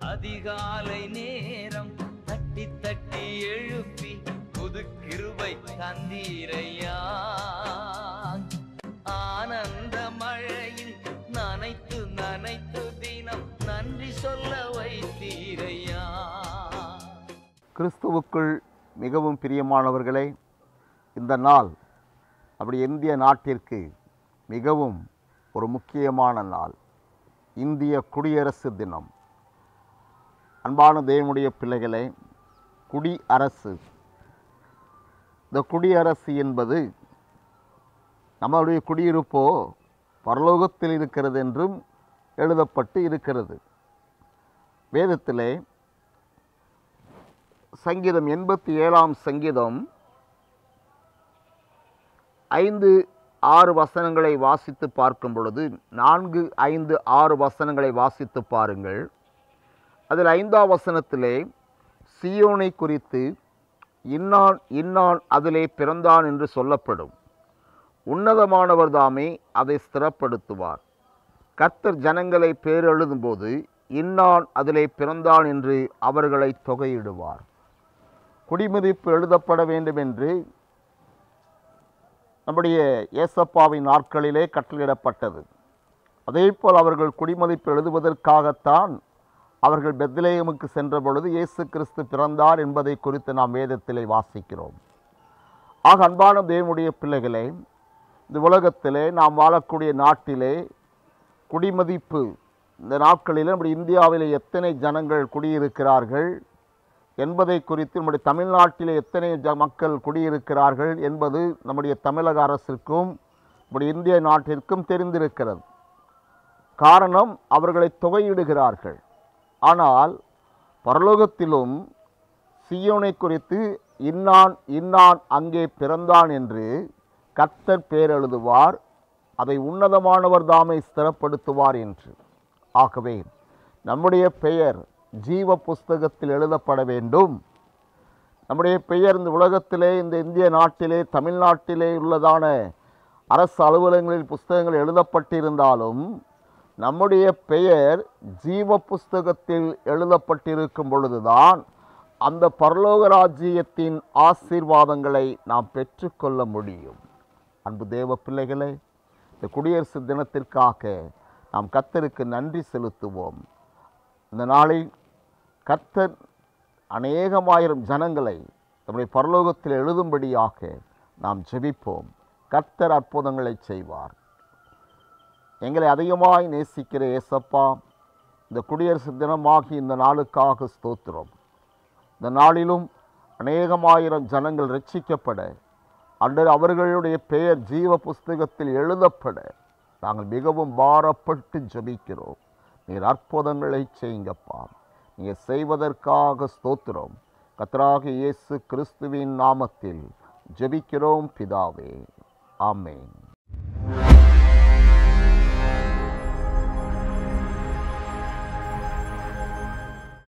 அதிகாலை நேரம் தட்டி தட்டி எழுப்பி புது கிருபை தந்தீரையா? சொல்ல வைத்தீரையா? கிறிஸ்துவுக்குள் மிகவும் பிரியமானவர்களே இந்த நாள் அப்படி இந்திய நாட்டிற்கு மிகவும் ஒரு முக்கியமான நாள். இந்திய குடியரசு தினம். அன்பான தேவனுடைய பிள்ளைகளே குடியரசு. இந்த குடியரசு என்பது நம்மளுடைய குடியிருப்போ பரலோகத்தில் இருக்கிறது என்றும் எழுதப்பட்டு இருக்கிறது. வேதத்திலே சங்கீதம் எண்பத்தி ஏழாம் சங்கீதம் ஐந்து ஆறு வசனங்களை வாசித்து பார்க்கும் பொழுது நான்கு ஐந்து ஆறு வசனங்களை வாசித்து பாருங்கள். அதில் ஐந்தாம் வசனத்திலே சியோனை குறித்து இன்னான் இன்னான் அதிலே பிறந்தான் என்று சொல்லப்படும். உன்னதமானவர் தாமே அதை ஸ்திரப்படுத்துவார். கர்த்தர் ஜனங்களை பேரெழுதும்போது இன்னான் அதிலே பிறந்தான் என்று அவர்களை தொகையிடுவார். குடிமதிப்பு எழுதப்பட வேண்டும் என்று நம்முடைய ஏசப்பாவின் நாட்களிலே கட்டளையிடப்பட்டது. அதேபோல் அவர்கள் குடிமதிப்பு எழுதுவதற்காகத்தான் அவர்கள் பெத்லேயமுக்கு சென்ற பொழுது இயேசு கிறிஸ்து பிறந்தார் என்பதை குறித்து நாம் வேதத்திலே வாசிக்கிறோம். ஆக அன்பான தேவனுடைய பிள்ளைகளே இந்த உலகத்திலே நாம் வாழக்கூடிய நாட்டிலே குடிமதிப்பு இந்த நாட்களில் நம்முடைய இந்தியாவில் எத்தனை ஜனங்கள் குடியிருக்கிறார்கள் என்பதை குறித்து நம்முடைய தமிழ்நாட்டில் எத்தனை ஜ மக்கள் குடியிருக்கிறார்கள் என்பது நம்முடைய தமிழக அரசிற்கும் நம்முடைய இந்திய நாட்டிற்கும் தெரிந்திருக்கிறது. காரணம் அவர்களை தொகையிடுகிறார்கள். ஆனால் பரலோகத்திலும் சியோனை குறித்து இன்னான் இன்னான் அங்கே பிறந்தான் என்று கர்த்தர் பேரெழுதுவார் அதை உன்னதமானவர் தாமே ஸ்திரப்படுத்துவார் என்று. ஆகவே நம்முடைய பெயர் ஜீவ புஸ்தகத்தில் எழுதப்பட வேண்டும். நம்முடைய பெயர் இந்த உலகத்திலே இந்த இந்திய நாட்டிலே தமிழ்நாட்டிலே உள்ளதான அரசு அலுவலகங்களில் புஸ்தகங்கள் எழுதப்பட்டிருந்தாலும் நம்முடைய பெயர் ஜீவ புஸ்தகத்தில் எழுதப்பட்டிருக்கும் பொழுதுதான் அந்த பரலோக ராஜ்யத்தின் ஆசீர்வாதங்களை நாம் பெற்றுக்கொள்ள முடியும். அன்பு தேவ பிள்ளைகளே இந்த குடியரசு தினத்திற்காக நாம் கர்த்தருக்கு நன்றி செலுத்துவோம். இந்த நாளில் கர்த்தர் அநேகமாயிரம் ஜனங்களை நம்முடைய பரலோகத்தில் எழுதும்படியாக நாம் ஜெபிப்போம். கர்த்தர் அற்புதங்களை செய்வார். எங்களை அதிகமாய் நேசிக்கிற ஏசப்பா இந்த குடியரசு தினமாகி இந்த நாளுக்காக ஸ்தோத்திரம். இந்த நாளிலும் அநேகமாயிரம் ஜனங்கள் ரட்சிக்கப்பட அன்று அவர்களுடைய பெயர் ஜீவ புஸ்தகத்தில் எழுதப்பட நாங்கள் மிகவும் பாரப்பட்டு ஜெபிக்கிறோம். நீர் அற்புதங்களை செய்யுங்கப்பா. நீங்கள் செய்வதற்காக ஸ்தோத்திரம். கத்ராக இயேசு கிறிஸ்துவின் நாமத்தில் ஜெபிக்கிறோம் பிதாவே. ஆமேன்.